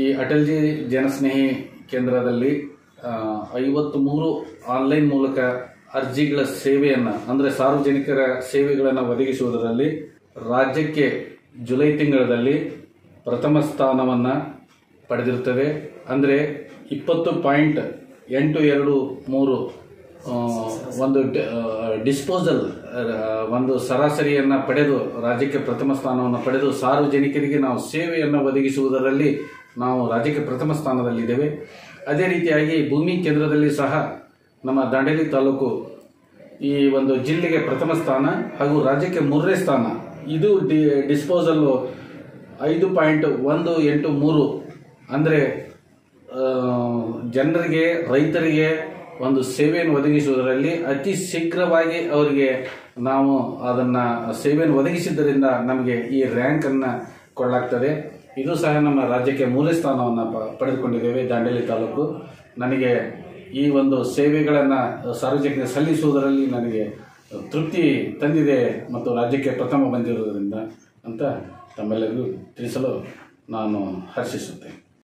ಈ ಅಟಲ್ಜಿ ಜನಸ್ನೇಹಿ ಕೇಂದ್ರದಲ್ಲಿ ಐವತ್ತು ಮೂರು ಆನ್ಲೈನ್ ಮೂಲಕ ಅರ್ಜಿಗಳ ಸೇವೆಯನ್ನು, ಅಂದರೆ ಸಾರ್ವಜನಿಕರ ಸೇವೆಗಳನ್ನು ಒದಗಿಸುವುದರಲ್ಲಿ ರಾಜ್ಯಕ್ಕೆ ಜುಲೈ ತಿಂಗಳಲ್ಲಿ ಪ್ರಥಮ ಸ್ಥಾನವನ್ನು ಪಡೆದಿರುತ್ತದೆ ಅಂದರೆ ಇಪ್ಪತ್ತು ಪಾಯಿಂಟ್ ಎಂಟು ಎರಡು ಮೂರು ಒಂದು ಡಿಸ್ಪೋಸಲ್ ಒಂದು ಸರಾಸರಿಯನ್ನು ಪಡೆದು, ರಾಜ್ಯಕ್ಕೆ ಪ್ರಥಮ ಸ್ಥಾನವನ್ನು ಪಡೆದು ಸಾರ್ವಜನಿಕರಿಗೆ ನಾವು ಸೇವೆಯನ್ನು ಒದಗಿಸುವುದರಲ್ಲಿ ನಾವು ರಾಜ್ಯಕ್ಕೆ ಪ್ರಥಮ ಸ್ಥಾನದಲ್ಲಿದ್ದೇವೆ. ಅದೇ ರೀತಿಯಾಗಿ ಭೂಮಿ ಕೇಂದ್ರದಲ್ಲಿ ಸಹ ನಮ್ಮ ದಾಂಡೇಲಿ ತಾಲೂಕು ಈ ಒಂದು ಜಿಲ್ಲೆಗೆ ಪ್ರಥಮ ಸ್ಥಾನ ಹಾಗೂ ರಾಜ್ಯಕ್ಕೆ ಮೂರನೇ ಸ್ಥಾನ. ಇದು ಡಿ ಡಿಸ್ಪೋಸಲ್ಲು ಐದು ಪಾಯಿಂಟ್ ಒಂದು ಎಂಟು ಮೂರು. ಅಂದರೆ ಜನರಿಗೆ, ರೈತರಿಗೆ ಒಂದು ಸೇವೆಯನ್ನು ಒದಗಿಸುವುದರಲ್ಲಿ ಅತಿ ಶೀಘ್ರವಾಗಿ ಅವರಿಗೆ ನಾವು ಅದನ್ನ ಸೇವೆಯನ್ನು ಒದಗಿಸಿದ್ದರಿಂದ ನಮಗೆ ಈ ರ್ಯಾಂಕ್ ಅನ್ನ ಕೊಳ್ಳಾಗ್ತದೆ ಇದು ಸಹ ನಮ್ಮ ರಾಜ್ಯಕ್ಕೆ ಮೂಲ ಸ್ಥಾನವನ್ನು ಪಡೆದುಕೊಂಡಿದ್ದೇವೆ, ದಾಂಡೇಲಿ ತಾಲೂಕು. ನನಗೆ ಈ ಒಂದು ಸೇವೆಗಳನ್ನು ಸಾರ್ವಜನಿಕರಿಗೆ ಸಲ್ಲಿಸುವುದರಲ್ಲಿ ನನಗೆ ತೃಪ್ತಿ ತಂದಿದೆ ಮತ್ತು ರಾಜ್ಯಕ್ಕೆ ಪ್ರಥಮ ಬಂದಿರುವುದರಿಂದ ಅಂತ ತಮ್ಮೆಲ್ಲರಿಗೂ ತಿಳಿಸಲು ನಾನು ಹರ್ಷಿಸುತ್ತೇನೆ.